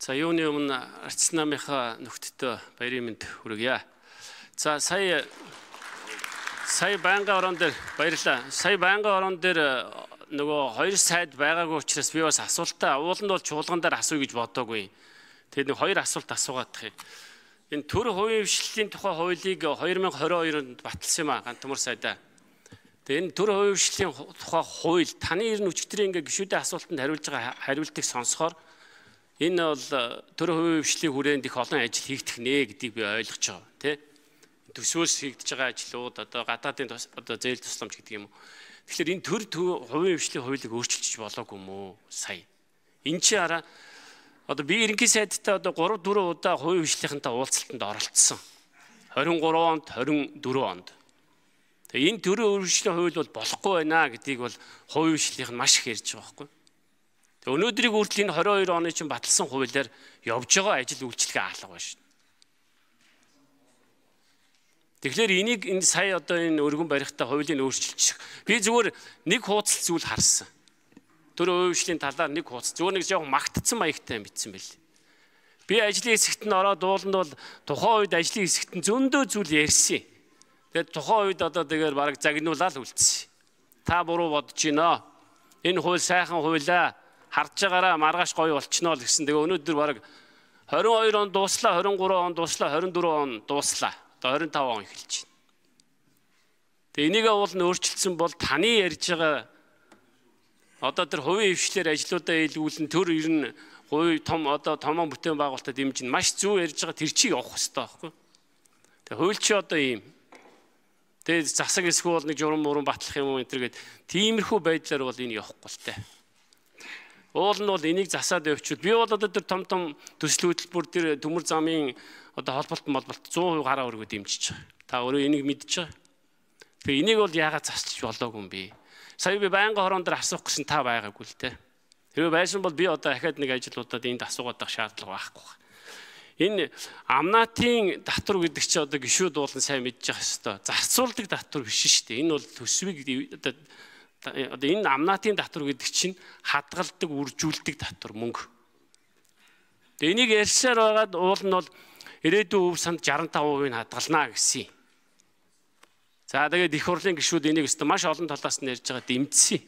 За юуны өмнө арц намынхаа нөхдөдөө баярын мэнд хүргье. За сая сая байнгын орон дээр баярлаа. Сая байнгын орон дээр э, нөгөө хоёр сайд байгаагүй учраас би бас асуултаа ууланд бол чуулган дээр асууя гэж бодоагүй. Тэгээд нэг хоёр асуулт асуугаадах юм. Энэ төр хувийн хвшлийн тухай хуулийг 2022 онд баталсан юм а гантмар сайдаа. Тэгээд энэ төр хувийн хвшлийн тухай хууль таны ер нь өчтөрийн ингээ гişүүдийн асуултанд хариулж байгаа хариултыг сонсохоор Энэ бол э, төр хувийн хвшлийн хүрээнд их олон ажил хийгдэх нэ гэдгийг би ойлгож байгаа тий. Төсвөөс хийгдэж байгаа ажлууд одоо гадаадын одоо зээл тусламж гэдэг юм уу. Тэгэхээр энэ төр хувийн хвшлийн хуулийг өөрчилж болоогүй юм уу сая. Энд чи хараа одоо би ерөнхий сайдтай одоо 3 4 удаа хувийн хвшлийнхэнтэй уулзалтанд оролцсон. 23 онд 24 онд. Тэгээ энэ төрийн хвшлийн хууль бол болохгүй байна гэдгийг бол хувийн хвшлийнх нь маш их ярьж байгаа байхгүй. Тэг өнөөдрийг хүртэл энэ 22 оны чинь баталсан хуулиар явж байгаа ажил үйлчлэгээ алга байна шүү. Тэгэхээр энийг энэ сая одоо энэ өргөн барихтаа хуулийн өөрчилчих. Би зүгээр нэг хуудас зүйл харсан. Төр өвчлийн талаар нэг хуудас. Зүгээр нэг жоох магтцсан маягтай бичсэн байл. Би ажлын хэсэгт нь ороод дууланд бол тухайн үед ажлын хэсэгт нь зөндөө зүйл ярьсан. Тэгээд тухайн үед одоо тэгээд баг загнуулаад үлдсэн. Та буруу бодож байна. Энэ хууль сайхан хуулаа харж байгаараа маргааш гоё болчихноо л гэсэн. Тэгээ өнөөдөр баг 22 он дууслаа, 23 он дууслаа, 24 он дууслаа. Одоо 25 он эхэлж байна. Тэгээ энийгээ уул нь өөрчилсөн бол таны ярьж байгаа одоо тэр хувийн хвшлэр ажлуудаа илгүүлэн төр ер нь хувь том одоо томон бүтээн байгуулалтад дэмжин маш зөв ярьж байгаа тэр чиг явах хэрэгтэй байхгүй. Тэгээ хуульчи одоо ийм тэгээ засаг эсвэл нэг журам мурам батлах юм уу энэ төр гэд тиймэрхүү байдлаар бол энэ явахгүй л таа. Уул нь бол энийг засаад явчихвал би бол одоо тэр том том төсөл хөтөлбөр тэр төмөр замын одоо холболт молболт 100% гараа өргөө дэмжиж байгаа. Та өөрөө энийг мэдчихэж байгаа. Тэгээ энийг бол яагаад засчих болоогүй юм бэ? Сая би байнгын хорон дээр асуух гэсэн та байгаагүй л те. Хэрвээ байсан бол би одоо ахаад нэг ажлуудад энд асуугаад байх шаардлага байхгүй. Энэ амнаатын татвар гэдэг чинь одоо гişүүд уулан сайн мэдж байгаа хэвээр зарцуулдаг татвар биш шүү дээ. Энэ бол төсвийг одоо одоо энэ амнаатын татвар гэдэг чинь хадгалдаг, үржүүлдэг татвар мөнгө. Тэгээ энийг ярьсаар байгаад уул нь бол ирээдүйн өв санд 65% нь хадгалнаа гэсэн. За тэгээд их хурлын гишүүд энийг өстө маш олон талаас нь ярьж байгаа дэмжсэн.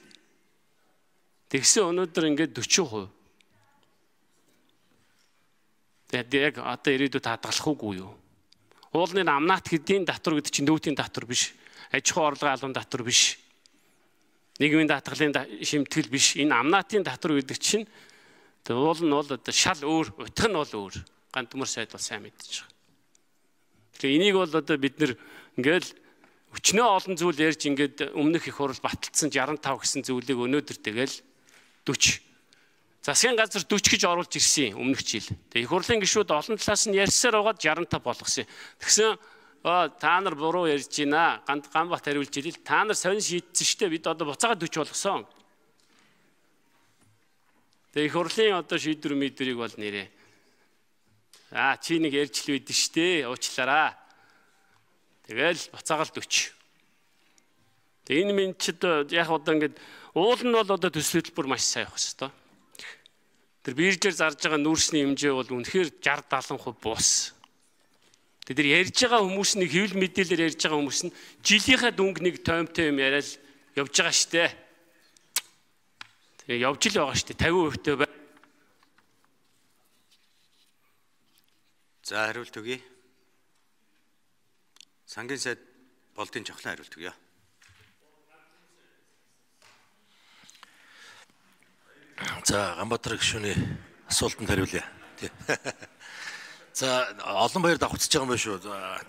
Тэгсэн өнөөдөр ингээд 40%. Тэгээд яг одоо ирээдүйд хадгалах уугүй юу? Уулны амнаат хэдийн татвар гэдэг чинь нүүтийн татвар биш. Аж ахуй орлогын албан татвар биш нийгмийн даатгалын шимтгэл биш энэ амнаатын татвар гэдэг чинь уул нь бол одоо шал өөр утга нь бол өөр ганц төмөр сайд бол сайн мэдчихэж байгаа. Тэгэхээр энийг бол одоо бид нэр ингээл өчнөө олон зүйл ярьж ингээд өмнөх их хурл баталсан 65 гэсэн зүйлийг өнөөдөр тэгэл 40 засгийн газар 40 гэж оруулж ирсэн өмнөх жил. Тэгээ их хурлын гишүүд олон талаас нь ярьсаар байгаад 65 болгосон. Тэгсэн оо та нар буруу ярьж байна. Ганд Ганбат хариулж ирэл. Та нар сонь шийдсэн штэ бид одоо буцаага 40 болгосон. Тэгээ их хурлын одоо шийдвэр мэдрийг бол нэрээ. Аа чи нэг ярьж л байдэн штэ. Уучлаарай. Тэгэл буцаагаал 40. Тэгээ энэ минь ч яг одоо ингээд уул нь бол одоо төсөл хөтөлбөр маш сайн явах хэвээр. Тэр биржээр зарж байгаа нүүрсний хэмжээ бол үнэхээр 60 70% буус. Тэд нар ярьж байгаа хүмүүс нэг хэвлэл мэдээлэлээр ярьж байгаа хүмүүс нь жилийнхаа дүнг нэг тоймтой юм яриад явж байгаа штэ. Тэгээ явж л байгаа штэ 50% төө бай. За хариулт өгье. Сангийн сайд болдын жавхлан хариулт өгье. За Ганбаатар гишүүний асуултанд хариулъя. Тий. За олон баяр давхцаж байгаа юм байна шүү.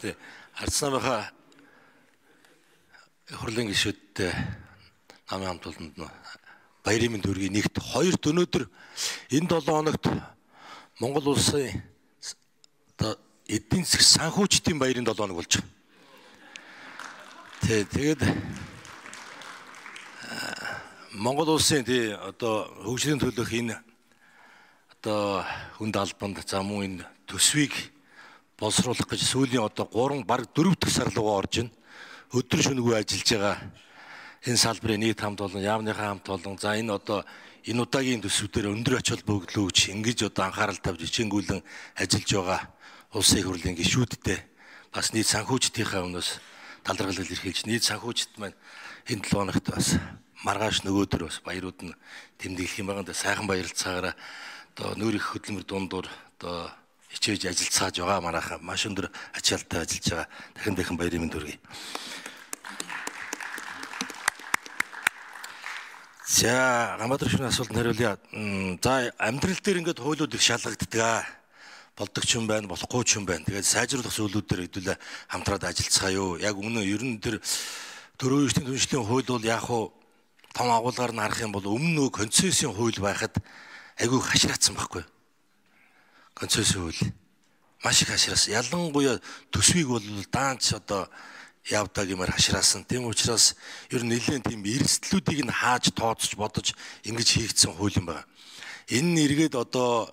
Тий. Харцнаамынхаа хурлын гишүүдтэй намын хамт олонд баярын мэнд хүргэе. Нэгт хоёр өнөөдөр энэ 7 хоногт Монгол улсын эдийн засаг санхүүчдийн баярын 7 хоног болж байгаа. Тий, тэгээд Монгол улсын тий одоо хөгжлийн төлөх энэ одоо хүнд албанд за мөн энэ төсвийг боловсруулах гэж сүүлийн одоо 3 баг 4 дахь сар руугаа орж байна. Өдөр шөнөгүй ажиллаж байгаа энэ салбарын нийт хамт олон, яамныхаа хамт олон, за энэ одоо энэ удаагийн төсвүүдээр өндөр ач холбогдол өгч ингэж одоо анхаарал тавьж хичээнгүйлэн ажиллаж байгаа улсын хурлын гишүүдтэй бас нийт санхүүжтийнхаа өмнөөс талархал илэрхийлж нийт санхүүжт маань энэ 7 хоногт бас маргааш нөгөөдөр бас баярууд нь тэмдэглэх юм байгаа. Сайхан баярлцаагаараа одоо нүүр их хөдөлмөр дундуур одоо хичээж ажиллацааж байгаа манайхаа маш өндөр ачаалттай ажиллаж байгаа. Дахин дахин баярын мэнд хүргэе. За, Гамбатар шинэ асуултанд хариулъя. За, амьдрал дээр ингээд хуулиуд их шалгагддаг. Болдог ч юм байна, болохгүй ч юм байна. Тэгээд сайжруулах зүйлүүд дээр хэдүүлээ хамтраад ажиллацгаая юу. Яг өмнө ер нь тэр төрөө эрчим түншлийн хууль бол яг хуу том агуулгаар нь харах юм бол өмнө нөгөө концессийн хууль байхад айгүй хашраацсан байхгүй. Концессийн хууль маш их хашраасан. Ялангуяа төсвийг бол даанч одоо явдаг юмар хашраасан. Тийм учраас ер нь нэлээд тийм эрсдлүүдийг нь хааж тооцож бодож ингэж хийгдсэн хууль юм байна. Энэ нь эргээд одоо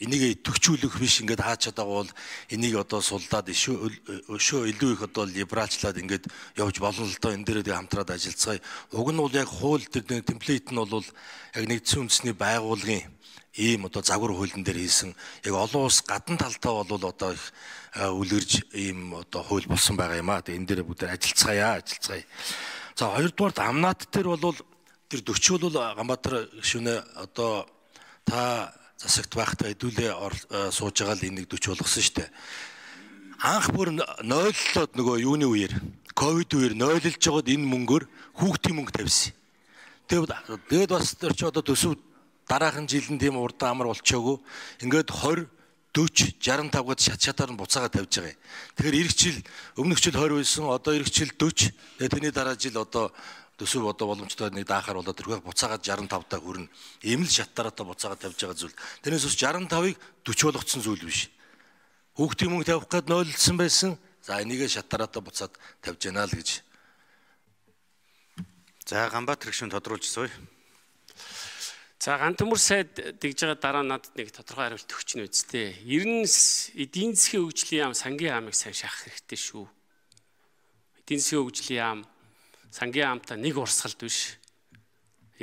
энийг төгчүүлэх биш ингээд хаач чадаагүй бол энийг одоо сулдаад өшөө илүү их одоо либералчлаад ингээд явж болно л доо энэ дээрээ хамтраад ажиллацгаая. Уг нь бол яг хууль дээр темплейт нь бол яг нэгдсэн үндэсний байгууллагын ийм одоо загвар хуулийн дээр хийсэн яг олон улс гадна талтаа бол одоо их үлгэрж ийм одоо хууль болсон байгаа юм аа. Тэгээ энэ дээр бүгд ажиллацгаая, ажиллацгаая. За хоёрдугаар амнат дээр бол тэр 40 бол Гамбатар шүнэ одоо та засагт байхдаа хэдүүлээ сууж байгаа л энийг 40 болгосон шүү дээ. Анх бүр нойллоод нөгөө юуны үеэр ковид үеэр нойлолж жогод энэ мөнгөөр хүүхдийн мөнгө тавьсан. Тэгээд тэгээд бас тэр чи одоо төсөв дараахан жилэн тийм урдан амар болчоогүй. Ингээд 20 40 65 гээд шат шатаар нь буцаагаа тавьж байгаа юм. Тэгэхээр эх жил өмнөх жил 20 байсан, одоо эх жил 40. Тэгээ тэрний дараа жил одоо төсөв одоо боломжтой нэг даахаар болоод тэрхүү буцаагаад 65 таа хүрнэ. Ийм л шаттараа та буцаагаад тавьж байгаа зүйл. Тэрнээс ус 65-ыг 40 болгоцсон зүйл биш. Хүүхдийн мөнгө тавих гээд нойлсон байсан. За энийгээ шаттараа та буцаад тавьж яана л гэж. За Ганбаатар гүшүүн тодруулжсоё. За ган төмөр сайд дэгж байгаа дараа надад нэг тодорхой хариулт өгч нь үсттэй. Ер нь эдийн засгийн хөгжлийн яам сангийн яамыг сайн шахах хэрэгтэй шүү. Эдийн засгийн хөгжлийн яам сангийн яамтай нэг урсгалд биш.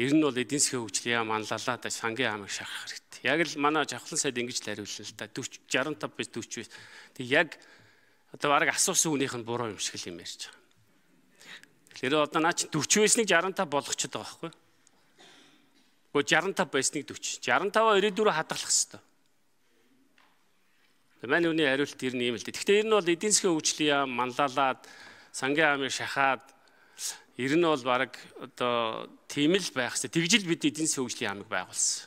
Ер нь бол эдийн засгийн хөгжлийн яам анлалаад сангийн яамыг шахах хэрэгтэй. Яг л манай жавхлан сайд ингэж л хариулна л да 40 65 биш 40 биш. Тэг яг одоо баг асуусан хүнийх нь буруу юм шиг л юм ярьж байгаа. Тэгэхээр одоо наа чи 40 байсныг 65 болгочиход байгаа байхгүй юу? Гэхдээ 65 байсныг 40. 65-аа 94 хадгалах хэрэгтэй. Тэгээ манай үний хариулт ер нь ийм л дээ. Гэхдээ ер нь бол эдийн засгийн хөгжлийн яам манлайлаад сангийн яамыг шахаад ер нь бол баг одоо тийм л байх хэрэгтэй. Тэгжил бид эдийн засгийн хөгжлийн яамыг байгуулсан.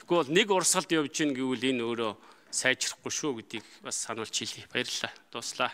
Тэгэхгүй бол нэг урсгалд явж гин гэвэл энэ өөрөө сайжрахгүй шүү гэдгийг бас сануулж хэлье. Баярлалаа. Дуслаа.